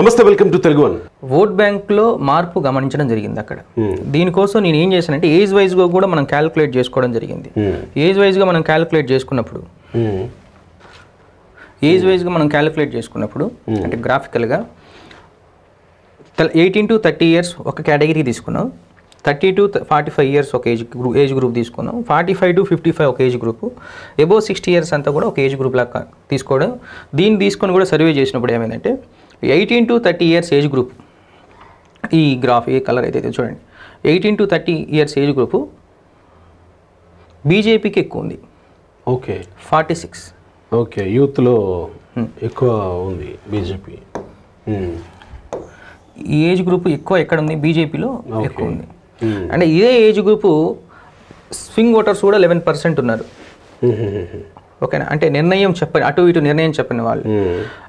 నమస్తే welcome to Telugu one. Vote బ్యాంక్లో మార్పు గమనించడం జరిగింది అక్కడ. దీనికోసం నేను ఏం చేశానంటే ఏజ్ వైజ్గా కూడా మనం క్యాలిక్యులేట్ చేసుకోవడం జరిగింది. ఏజ్ వైజ్గా మనం క్యాలిక్యులేట్ చేసుకున్నప్పుడు ఏజ్ వైజ్గా మనం క్యాలిక్యులేట్ చేసుకున్నప్పుడు అంటే గ్రాఫికల్గా ఎయిటీన్ టు థర్టీ ఇయర్స్ ఒక కేటగిరీ తీసుకున్నాం. Thirty to forty five years ఒక ఏజ్ గ్రూప్ ఏజ్ గ్రూప్ తీసుకున్నాం. Forty five to fifty five ఒక age group. Above sixty years అంతా కూడా ఒక ఏజ్ గ్రూప్ లాగా తీసుకోవడం. దీన్ని తీసుకొని కూడా సర్వే చేసినప్పుడు ఏమైందంటే eighteen to thirty years age group. ఈ గ్రాఫ్ ఏ కలర్ అయితే చూడండి. Eighteen to thirty years age group బీజేపీకి ఎక్కువ ఉంది. ఓకే. Forty six. ఓకే యూత్లో ఎక్కువ ఉంది బీజేపీ. ఈ ఏజ్ గ్రూప్ ఎక్కువ ఎక్కడ ఉంది? బీజేపీలో ఎక్కువ ఉంది. అంటే ఇదే ఏజ్ గ్రూపు స్వింగ్ ఓటర్స్ కూడా లెవెన్ పర్సెంట్ ఉన్నారు. ఓకేనా? అంటే నిర్ణయం చెప్పని అటు ఇటు నిర్ణయం చెప్పని వాళ్ళు.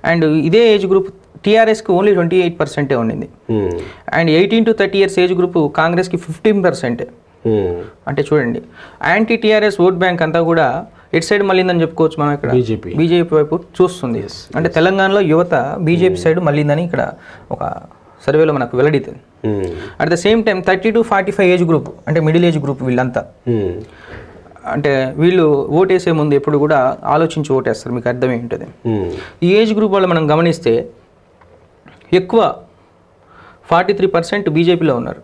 అండ్ ఇదే ఏజ్ గ్రూప్ టీఆర్ఎస్కి ఓన్లీ ట్వంటీ ఎయిట్ పర్సెంటే ఉండింది. And eighteen to thirty years age group కాంగ్రెస్కి ఫిఫ్టీన్ పర్సెంటే అంటే చూడండి యాంటీ టీఆర్ఎస్ ఓట్ బ్యాంక్ అంతా కూడా ఇటు సైడ్ మళ్ళీందని చెప్పుకోవచ్చు మనం ఇక్కడ. బీజేపీ. బీజేపీ వైపు చూస్తుంది. అంటే తెలంగాణలో యువత బీజేపీ సైడ్ మళ్ళీందని ఇక్కడ ఒక సర్వేలో మనకు వెల్లడితుంది. At the same time thirty to forty five age group అంటే మిడిల్ ఏజ్ గ్రూప్ వీళ్ళంతా. అంటే వీళ్ళు ఓటేసే ముందు ఎప్పుడు కూడా ఆలోచించి ఓటేస్తారు మీకు అర్థమే ఉంటుంది. ఈ ఏజ్ గ్రూప్ వాళ్ళు మనం గమనిస్తే ఎక్కువ ఫార్టీ త్రీ పర్సెంట్ బీజేపీలో ఉన్నారు.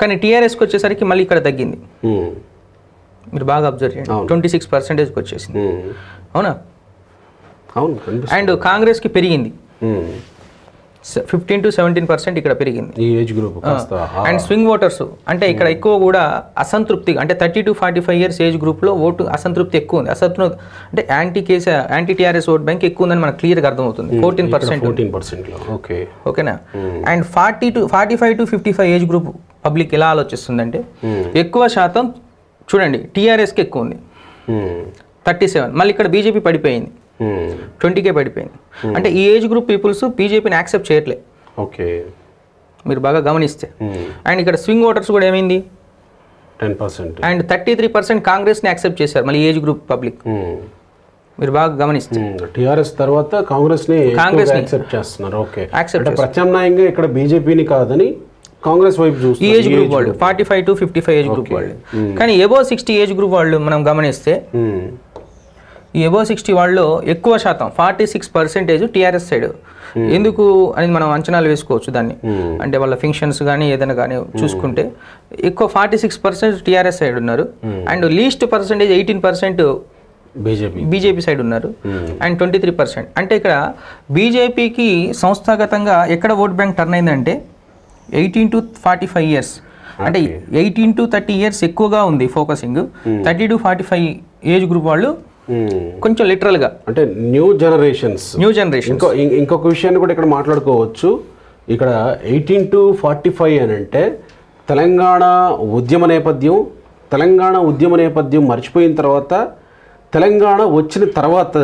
కానీ టీఆర్ఎస్కి వచ్చేసరికి మళ్ళీ ఇక్కడ తగ్గింది. మీరు బాగా అబ్జర్వ్ చేయండి. ట్వంటీ సిక్స్ పర్సెంటేజ్కి వచ్చేసింది. అవునా? అవును అండ్ కాంగ్రెస్కి పెరిగింది. ఫిఫ్టీన్ టు సెవెంటీన్ పర్సెంట్ ఇక్కడ పెరిగింది. ఈ age group and swing voters అంటే ఇక్కడ ఎక్కువ కూడా అసంతృప్తి అంటే thirty to forty five years age గ్రూప్లో ఓటు అసంతృప్తి ఎక్కువ ఉంది. అసంతృప్తి అంటే anti KC anti TRS vote bank ఎక్కువ ఉందని మనకు క్లియర్గా అర్థమవుతుంది. ఫోర్టీన్ పర్సెంట్ ఫోర్టీన్ పర్సెంట్లో ఓకే. ఓకేనా? And forty to forty five to fifty five age group public ఎలా ఆలోచిస్తుందంటే ఎక్కువ శాతం చూడండి టీఆర్ఎస్కి ఎక్కువ ఉంది. థర్టీ సెవెన్ మళ్ళీ ఇక్కడ బీజేపీ పడిపోయింది. ట్వంటీకే పడిపోయింది. అంటే ఈ ఏజ్ గ్రూప్ పీపుల్స్ బీజేపీని యాక్సెప్ట్ చేయట్లే. ఓకే. మీరు బాగా గమనిస్తే. అండ్ ఇక్కడ స్వింగ్ ఓటర్స్ కూడా ఏమైంది? Ten percent. And thirty three percent కాంగ్రెస్ని యాక్సెప్ట్ చేశారు మళ్ళీ ఏజ్ గ్రూప్ పబ్లిక్. మీరు బాగా గమనిస్తే. టిఆర్ఎస్ తర్వాత కాంగ్రెస్ని కాంగ్రెస్ని. యాక్సెప్ట్ చేస్తున్నారు. ఓకే. యాక్సెప్ట్ ప్రత్యామ్నాయంగా ఇక్కడ బీజేపీని కాదని కాంగ్రెస్ వైపు ఈ ఏజ్ గ్రూప్ వాళ్ళు forty five to fifty five age group వాళ్ళు. కానీ ఎబో సిక్స్టీ ఏజ్ గ్రూప్ వాళ్ళు మనం గమనిస్తే. ఈ ఎబో సిక్స్టీ వాళ్ళు ఎక్కువ శాతం forty six percentage TRS side ఎందుకు అనేది మనం అంచనాలు వేసుకోవచ్చు దాన్ని. అంటే వాళ్ళ ఫంక్షన్స్ కానీ ఏదైనా కానీ చూసుకుంటే ఎక్కువ forty six percent TRS side ఉన్నారు. And least percentage eighteen percent BJP BJP side ఉన్నారు. అండ్ ట్వంటీ త్రీ పర్సెంట్ అంటే ఇక్కడ బీజేపీకి సంస్థాగతంగా ఎక్కడ ఓట్ బ్యాంక్ టర్న్ అయిందంటే eighteen to forty five years అంటే ఎయిటీన్ టు థర్టీ ఇయర్స్ ఎక్కువగా ఉంది focusing thirty to forty five age group వాళ్ళు. కొంచెం లిటరల్గా అంటే న్యూ జనరేషన్స్ న్యూ జనరేషన్ ఇంకో ఇంకొక విషయాన్ని కూడా ఇక్కడ మాట్లాడుకోవచ్చు. ఇక్కడ ఎయిటీన్ టు ఫార్టీ ఫైవ్ అని అంటే తెలంగాణ ఉద్యమ నేపథ్యం తెలంగాణ ఉద్యమ నేపథ్యం మర్చిపోయిన తర్వాత తెలంగాణ వచ్చిన తర్వాత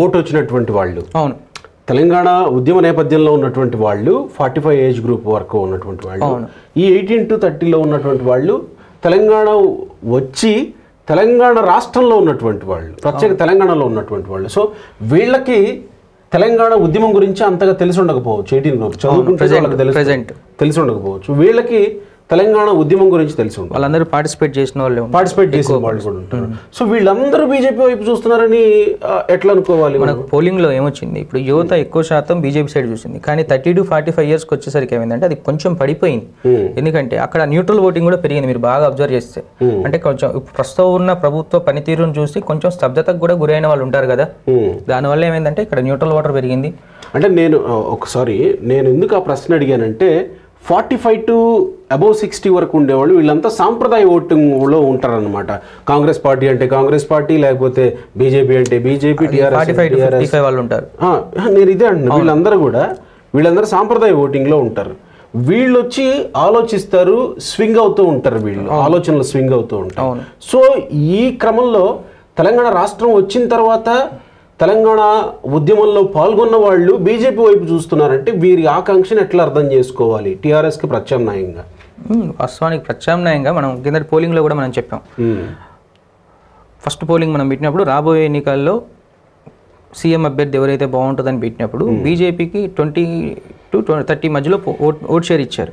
ఓటు వచ్చినటువంటి వాళ్ళు. అవును. తెలంగాణ ఉద్యమ నేపథ్యంలో ఉన్నటువంటి వాళ్ళు ఫార్టీ ఫైవ్ ఏజ్ గ్రూప్ వరకు ఉన్నటువంటి వాళ్ళు. ఈ ఎయిటీన్ టు థర్టీలో ఉన్నటువంటి వాళ్ళు తెలంగాణ వచ్చి తెలంగాణ రాష్ట్రంలో ఉన్నటువంటి వాళ్ళు ప్రత్యేక తెలంగాణలో ఉన్నటువంటి వాళ్ళు. సో వీళ్ళకి తెలంగాణ ఉద్యమం గురించి అంతగా తెలిసి ఉండకపోవచ్చు. ఎయిటీన్ గ్రూప్ చదువుకుంటే వాళ్ళకి తెలుసు. present. తెలిసి ఉండకపోవచ్చు. వీళ్ళకి తెలంగాణ ఉద్యమం గురించి తెలిసి ఉంటుంది. వాళ్ళందరూ పార్టిసిపేట్ చేసిన వాళ్ళే. పార్టిసిపేట్ చేసిన వాళ్ళు కూడా ఉంటారు. సో వీళ్ళందరూ బీజేపీ వైపు చూస్తున్నారని ఎట్లా అనుకోవాలి మనకు పోలింగ్లో ఏమొచ్చింది? ఇప్పుడు యువత ఎక్కువ శాతం బీజేపీ సైడ్ చూసింది. కానీ థర్టీ టు ఫార్టీ ఫైవ్ ఇయర్స్కి వచ్చేసరికి ఏమైందంటే అది కొంచెం పడిపోయింది. ఎందుకంటే అక్కడ న్యూట్రల్ ఓటింగ్ కూడా పెరిగింది. మీరు బాగా అబ్జర్వ్ చేస్తే. అంటే కొంచెం ప్రస్తుతం ఉన్న ప్రభుత్వ పనితీరును చూసి కొంచెం స్తబ్దతకు కూడా గురైన వాళ్ళు ఉంటారు కదా. Hmm. దానివల్ల ఏమైందంటే ఇక్కడ న్యూట్రల్ ఓటర్ పెరిగింది. అంటే నేను ఒకసారి నేను ఎందుకు ఆ ప్రశ్న అడిగానంటే forty five to above sixty వరకు ఉండేవాళ్ళు. వీళ్ళంతా సాంప్రదాయ ఓటింగ్లో ఉంటారనమాట కాంగ్రెస్ పార్టీ అంటే కాంగ్రెస్ పార్టీ లేకపోతే బీజేపీ అంటే BJP forty five to fifty five వాళ్ళు ఉంటారు. నేను ఇదే అంటున్నా. వీళ్ళందరూ కూడా వీళ్ళందరూ సాంప్రదాయ ఓటింగ్లో ఉంటారు. వీళ్ళు వచ్చి ఆలోచిస్తారు స్వింగ్ అవుతూ ఉంటారు వీళ్ళు. ఆలోచనలు స్వింగ్ అవుతూ ఉంటారు సో ఈ క్రమంలో తెలంగాణ రాష్ట్రం వచ్చిన తర్వాత తెలంగాణ ఉద్యమంలో పాల్గొన్న వాళ్ళు బీజేపీ వైపు చూస్తున్నారంటే వీరి ఆకాంక్షను ఎట్లా అర్థం చేసుకోవాలి? టీఆర్ఎస్కి ప్రత్యామ్నాయంగా. వాస్తవానికి ప్రత్యామ్నాయంగా మనం కిందటి పోలింగ్లో కూడా మనం చెప్పాం. ఫస్ట్ పోలింగ్ మనం పెట్టినప్పుడు రాబోయే ఎన్నికల్లో సీఎం అభ్యర్థి ఎవరైతే బాగుంటుందని పెట్టినప్పుడు బీజేపీకి ట్వంటీ టు థర్టీ మధ్యలో ఓట్ ఓట్ షేర్ ఇచ్చారు.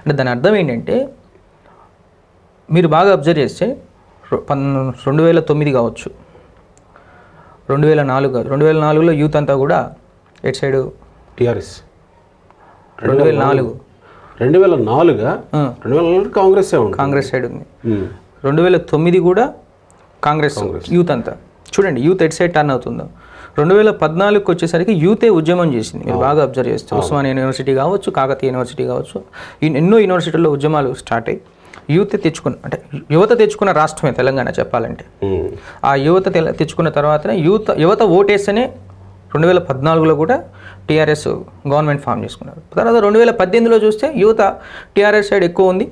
అంటే దాని అర్థం ఏంటంటే మీరు బాగా అబ్జర్వ్ చేస్తే రెండు వేల తొమ్మిది కావచ్చు. రెండు వేల నాలుగు రెండు వేల నాలుగులో యూత్ అంతా కూడా ఎట్ సైడ్? టిఆర్ఎస్. రెండు వేల నాలుగు. రెండు వేల నాలుగా? రెండు వేల నాలుగు కాంగ్రెస్ కాంగ్రెస్ సైడ్ ఉంది. రెండు వేల తొమ్మిది కూడా కాంగ్రెస్ యూత్ అంతా. చూడండి యూత్ ఎట్ సైడ్ టర్న్ అవుతుందో. రెండు వేల పద్నాలుగుకి వచ్చేసరికి యూతే ఉద్యమం చేసింది. మీరు బాగా అబ్జర్వ్ చేస్తే. ఉస్మానియా యూనివర్సిటీ కావచ్చు కాకతీయ యూనివర్సిటీ కావచ్చు. ఎన్నో యూనివర్సిటీల్లో ఉద్యమాలు స్టార్ట్ అయ్యి యూత్ తెచ్చుకున్న అంటే యువత తెచ్చుకున్న రాష్ట్రమే తెలంగాణ చెప్పాలంటే? ఆ యువత తెచ్చుకున్న తర్వాతనే యూత్ యువత ఓటేస్తేనే రెండు వేల పద్నాలుగులో కూడా టీఆర్ఎస్ గవర్నమెంట్ ఫామ్ చేసుకున్నారు. తర్వాత రెండు వేల పద్దెనిమిదిలో చూస్తే యువత టీఆర్ఎస్ సైడ్ ఎక్కువ ఉంది.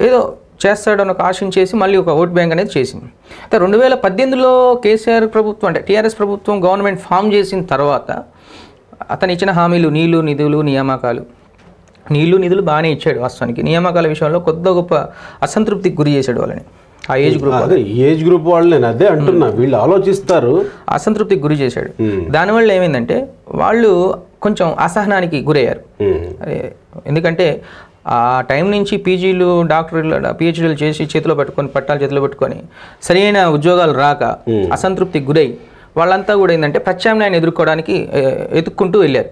ఏదో చేస్తాడని ఒక ఆశించేసి మళ్ళీ ఒక ఓట్ బ్యాంక్ అనేది చేసింది. అయితే రెండు వేల పద్దెనిమిదిలో కేసీఆర్ ప్రభుత్వం అంటే టీఆర్ఎస్ ప్రభుత్వం గవర్నమెంట్ ఫామ్ చేసిన తర్వాత అతను ఇచ్చిన హామీలు నీళ్ళు నిధులు నియామకాలు నీళ్ళు నిధులు బాగానే ఇచ్చాడు వాస్తవానికి. నియామకాల విషయంలో కొద్ది గొప్ప అసంతృప్తికి గురి చేశాడు వాళ్ళని. ఆ ఏజ్ గ్రూప్ అదే ఏజ్ గ్రూప్ వాళ్ళు నేను అదే అంటున్నా. వీళ్ళు ఆలోచిస్తారు. అసంతృప్తికి గురి చేశాడు. దానివల్ల ఏమైందంటే వాళ్ళు కొంచెం అసహనానికి గురయ్యారు. ఎందుకంటే ఆ టైం నుంచి పీజీలు డాక్టర్లు పిహెచ్డీలు చేసి చేతిలో పట్టుకొని పట్టాలు చేతిలో పెట్టుకొని సరైన ఉద్యోగాలు రాక అసంతృప్తికి గురై వాళ్ళంతా కూడా ఏంటంటే ప్రత్యామ్నాయాన్ని ఎదుర్కోవడానికి ఏ, ఎత్తుక్కుంటూ వెళ్ళారు.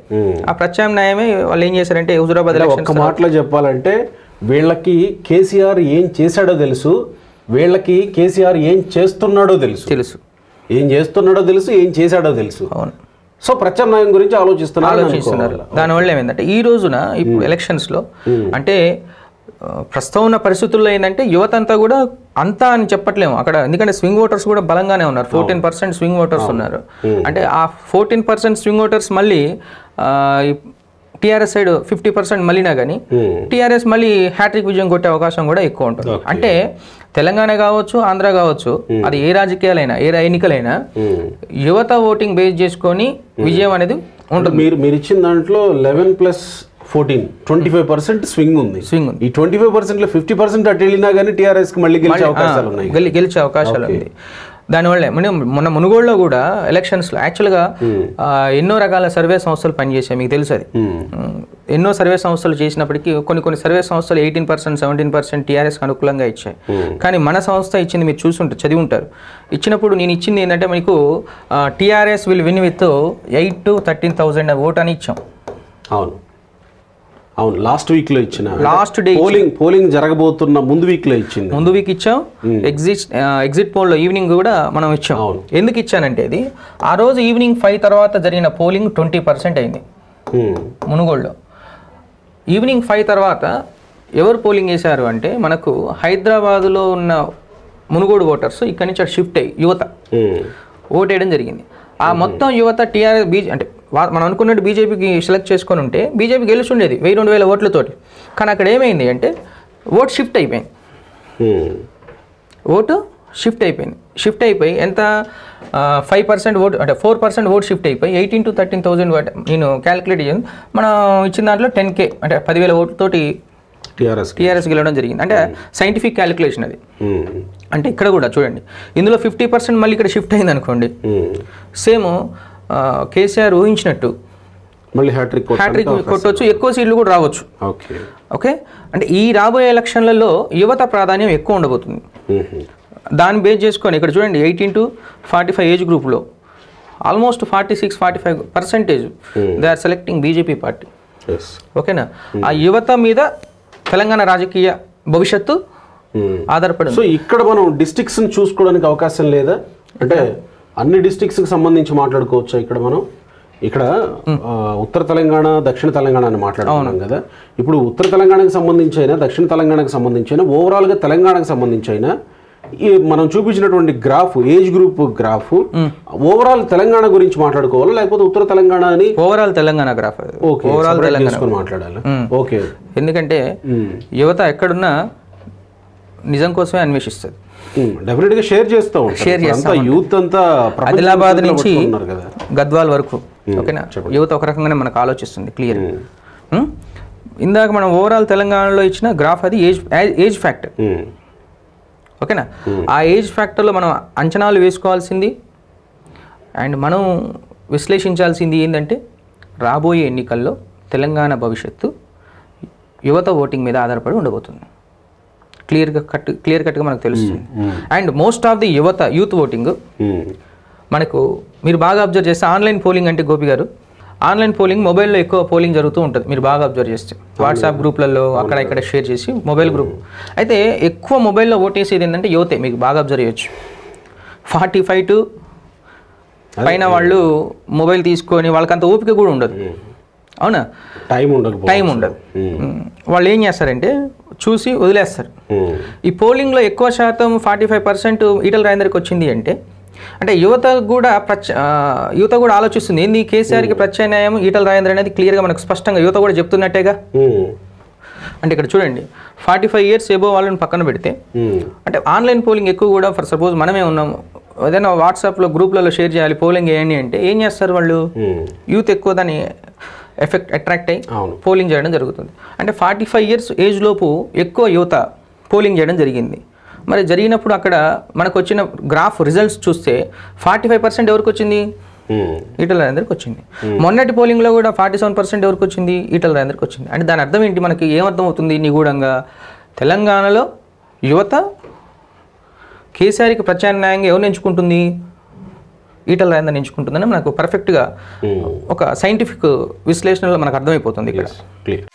ఆ ప్రత్యామ్నాయమే వాళ్ళు ఏం చేశారంటే హుజురాబాద్ ఒక్క మాటలో చెప్పాలంటే వీళ్ళకి కేసీఆర్ ఏం చేశాడో తెలుసు వీళ్ళకి కేసీఆర్ ఏం చేస్తున్నాడో తెలుసు. తెలుసు. ఏం చేస్తున్నాడో తెలుసు ఏం చేశాడో తెలుసు. అవును. సో ప్రత్యామ్నాయం గురించి ఆలోచిస్తున్నారు. ఆలోచిస్తున్నారు. దానివల్ల ఏమైందంటే ఈ రోజున ఇప్పుడు ఎలక్షన్స్లో అంటే ప్రస్తుతం ఉన్న పరిస్థితుల్లో ఏంటంటే యువత అంతా కూడా అంతా అని చెప్పట్లేము. అక్కడ ఎందుకంటే స్వింగ్ ఓటర్స్ కూడా బలంగానే ఉన్నారు. ఫోర్టీన్ పర్సెంట్ స్వింగ్ ఓటర్స్ ఉన్నారు. అంటే ఆ ఫోర్టీన్ పర్సెంట్ స్వింగ్ ఓటర్స్ మళ్ళీ టీఆర్ఎస్ సైడ్ ఫిఫ్టీ పర్సెంట్ మళ్ళీనా కానీ టీఆర్ఎస్ మళ్ళీ హ్యాట్రిక్ విజయం కొట్టే అవకాశం కూడా ఎక్కువ ఉంటుంది. అంటే తెలంగాణ కావచ్చు ఆంధ్ర కావచ్చు అది ఏ రాజకీయాలైనా ఏ ఎన్నికలైనా. యువత ఓటింగ్ బేస్ చేసుకొని విజయం అనేది అంటే మీరు మీరు ఇచ్చిన దాంట్లో eleven plus fourteen. Twenty five percent swing ఉంది. స్వింగ్ ఉంది. ఈ ట్వంటీ ఫైవ్ పర్సెంట్లో ఫిఫ్టీ పర్సెంట్ అటు వెళ్ళినా కానీ టీఆర్ఎస్కి మళ్ళీ గెలిచే అవకాశాలు ఉన్నాయి. గెలి గెలిచే అవకాశాలు ఉంది. దానివల్ల మన మొన్న మునుగోడులో కూడా ఎలక్షన్స్లో యాక్చువల్గా ఎన్నో రకాల సర్వే సంస్థలు పనిచేసాయి మీకు తెలుసు అది. ఎన్నో సర్వే సంస్థలు చేసినప్పటికీ కొన్ని కొన్ని సర్వే సంస్థలు ఎయిటీన్ పర్సెంట్ సెవెంటీన్ పర్సెంట్ టీఆర్ఎస్కి అనుకూలంగా ఇచ్చాయి. కానీ మన సంస్థ ఇచ్చింది మీరు చూసుంటారు చదివి ఉంటారు ఇచ్చినప్పుడు నేను ఇచ్చింది ఏంటంటే మీకు TRS will win with eight to thirteen thousand vote అని ఇచ్చాం. అవును. అవును లాస్ట్ వీక్లో ఇచ్చిన లాస్ట్ డే పోలింగ్ పోలింగ్ జరగబోతున్న ముందు వీక్లో ఇచ్చింది. ముందు వీక్ ఇచ్చాం. ఎగ్జిట్ ఎగ్జిట్ పోల్లో ఈవినింగ్ కూడా మనం ఇచ్చాం. అవును. ఎందుకు ఇచ్చానంటే ఇది? ఆ రోజు ఈవినింగ్ ఫైవ్ తర్వాత జరిగిన పోలింగ్ ట్వంటీ పర్సెంట్ అయింది. ఉమ్, మునుగోడులో ఈవినింగ్ ఫైవ్ తర్వాత ఎవరు పోలింగ్ చేశారు అంటే మనకు హైదరాబాదులో ఉన్న మునుగోడు ఓటర్స్ ఇక్కడి నుంచి షిఫ్ట్ అయ్యి యువత. ఉమ్, ఓటేయడం జరిగింది. ఆ మొత్తం యువత టీఆర్ఎస్ బీజే అంటే మనం అనుకున్నట్టు బీజేపీకి సెలెక్ట్ చేసుకొని ఉంటే బీజేపీ గెలుచుండేది వెయ్యి రెండు వేల ఓట్లతోటి. కానీ అక్కడ ఏమైంది అంటే ఓట్ షిఫ్ట్ అయిపోయింది. ఓటు షిఫ్ట్ అయిపోయింది. షిఫ్ట్ అయిపోయి ఎంత ఫైవ్ పర్సెంట్ ఓట్ అంటే ఫోర్ పర్సెంట్ ఓట్ షిఫ్ట్ అయిపోయి ఎయిటీన్ టు థర్టీన్ థౌసండ్ నేను క్యాలిక్యులేట్ చేసాను మనం ఇచ్చిన దాంట్లో టెన్ కే అంటే పదివేల ఓట్లతోటి టీఆర్ఎస్. టీఆర్ఎస్ గెలవడం జరిగింది. అంటే సైంటిఫిక్ క్యాలిక్యులేషన్ అది. అంటే ఇక్కడ కూడా చూడండి. ఇందులో ఫిఫ్టీ పర్సెంట్ మళ్ళీ ఇక్కడ షిఫ్ట్ అయింది అనుకోండి. సేమ్ కేసీఆర్ ఊహించినట్టు. మళ్ళీ హ్యాట్రిక్ హ్యాట్రిక్ కొట్టవచ్చు ఎక్కువ సీట్లు కూడా రావచ్చు. ఓకే. ఓకే? అంటే ఈ రాబోయే ఎలక్షన్లలో యువత ప్రాధాన్యం ఎక్కువ ఉండబోతుంది. దాన్ని బేస్ చేసుకొని ఇక్కడ చూడండి eighteen to forty five age గ్రూప్లో almost forty six forty five percentage they are selecting BJP party ఓకేనా? ఆ యువత మీద తెలంగాణ రాజకీయ భవిష్యత్తు. ఆధారపడి. సో ఇక్కడ మనం డిస్ట్రిక్ట్స్ చూసుకోవడానికి అవకాశం లేదా? అంటే అన్ని districts కి సంబంధించి మాట్లాడుకోవచ్చా ఇక్కడ మనం? ఇక్కడ ఉత్తర తెలంగాణ దక్షిణ తెలంగాణ అని మాట్లాడుకున్నాం కదా. ఇప్పుడు ఉత్తర తెలంగాణకు సంబంధించి అయినా దక్షిణ తెలంగాణకు సంబంధించి అయినా ఓవరాల్గా తెలంగాణకు సంబంధించి అయినా ఈ మనం చూపించినటువంటి graph age group graph overall Telangana గురించి మాట్లాడుకోవాలా? లేకపోతే ఉత్తర తెలంగాణ అని overall Telangana graph. Okay overall Telangana. మాట్లాడాలి? ఓకే. ఎందుకంటే యువత ఎక్కడున్నా నిజం కోసమే అన్వేషిస్తుంది. డెఫినెట్గా షేర్ చేస్తూ ఉంటారు. అంతా యూత్ అంతా ఆదిలాబాద్ నుంచి గద్వాల్ వరకు ఓకేనా? యువత ఒక రకంగానే మనకు ఆలోచిస్తుంది క్లియర్ ఇందాక మనం ఓవరాల్ తెలంగాణలో ఇచ్చిన గ్రాఫ్ అది ఏజ్ ఏజ్ ఫ్యాక్టర్ ఓకేనా? ఆ ఏజ్ ఫ్యాక్టర్లో మనం అంచనాలు వేసుకోవాల్సింది అండ్ మనం విశ్లేషించాల్సింది ఏంటంటే రాబోయే ఎన్నికల్లో తెలంగాణ భవిష్యత్తు యువత ఓటింగ్ మీద ఆధారపడి ఉండబోతుంది. క్లియర్గా కట్ క్లియర్ కట్గా మనకు తెలుస్తుంది. అండ్ మోస్ట్ ఆఫ్ ది యువత యూత్ ఓటింగ్ మనకు మీరు బాగా అబ్జర్వ్ చేస్తే ఆన్లైన్ పోలింగ్ అంటే గోపి గారు ఆన్లైన్ పోలింగ్ మొబైల్లో ఎక్కువ పోలింగ్ జరుగుతూ ఉంటుంది. మీరు బాగా అబ్జర్వ్ చేస్తే. వాట్సాప్ గ్రూప్లలో అక్కడ ఇక్కడ షేర్ చేసి మొబైల్ గ్రూప్ అయితే ఎక్కువ మొబైల్లో ఓటేసేది ఏంటంటే యువతే మీకు బాగా అబ్జర్వ్ చేయొచ్చు. ఫార్టీ ఫైవ్ టు పైన వాళ్ళు మొబైల్ తీసుకొని వాళ్ళకంత ఓపిక కూడా ఉండదు. అవునా? టైం ఉండకపో టైం ఉండదు. వాళ్ళు ఏం చేస్తారంటే చూసి వదిలేస్తారు. ఈ పోలింగ్లో ఎక్కువ శాతం ఫార్టీ ఫైవ్ పర్సెంట్ ఈటల రాజేందర్కి వచ్చింది అంటే అంటే యువత కూడా ప్రచ యువత కూడా ఆలోచిస్తుంది ఏంది కేసీఆర్కి ప్రత్యామ్నాయం ఈటల రాజేందర్ అనేది క్లియర్గా మనకు స్పష్టంగా యువత కూడా చెప్తున్నట్టేగా? అంటే ఇక్కడ చూడండి ఫార్టీ ఫైవ్ ఇయర్స్ ఏబో వాళ్ళని పక్కన పెడితే అంటే ఆన్లైన్ పోలింగ్ ఎక్కువ కూడా ఫర్ సపోజ్ మనమే ఉన్నాము ఏదైనా వాట్సాప్లో గ్రూప్లలో షేర్ చేయాలి పోలింగ్ వేయండి అంటే ఏం చేస్తారు వాళ్ళు? యూత్ ఎక్కువ దాన్ని ఎఫెక్ట్ అట్రాక్ట్ అయ్యి పోలింగ్ చేయడం జరుగుతుంది. అంటే ఫార్టీ ఫైవ్ ఇయర్స్ ఏజ్ లోపు ఎక్కువ యువత పోలింగ్ చేయడం జరిగింది. మరి జరిగినప్పుడు అక్కడ మనకు వచ్చిన గ్రాఫ్ రిజల్ట్స్ చూస్తే ఫార్టీ ఫైవ్ పర్సెంట్ ఎవరికి వచ్చింది ఈటల రాజేందర్కి వచ్చింది మొన్నటి పోలింగ్లో కూడా ఫార్టీ సెవెన్ పర్సెంట్ ఎవరికి వచ్చింది ఈటల రాజేందర్కి వచ్చింది అంటే దాని అర్థం ఏంటి? మనకి ఏమర్థం అవుతుంది నిగూఢంగా? తెలంగాణలో యువత కేసీఆర్కి ప్రత్యామ్నాయంగా ఎవరు ఎంచుకుంటుంది? ఈటల రాజేందర్ ఎంచుకుంటుందని మనకు పర్ఫెక్ట్గా ఉమ్, ఒక సైంటిఫిక్ విశ్లేషణలో మనకు అర్థమైపోతుంది ఇక్కడ. క్లియర్